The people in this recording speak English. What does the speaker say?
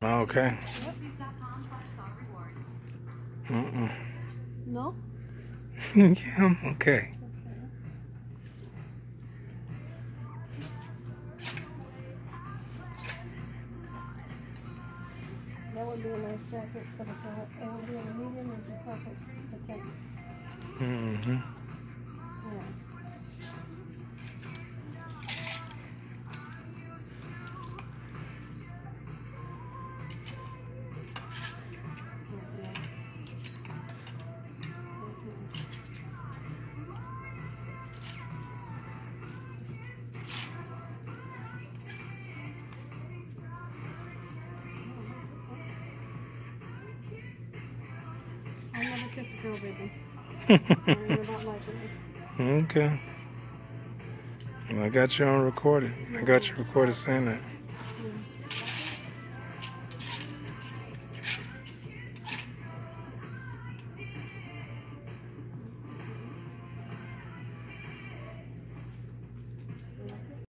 Okay. Mm-mm. No? yeah, I'm okay. That would be a nice jacket for the front. It would be a medium and be perfect to take. Mm-hmm. Kissed a girl, baby. Okay. Well, I got you on recording. I got you recorded saying that.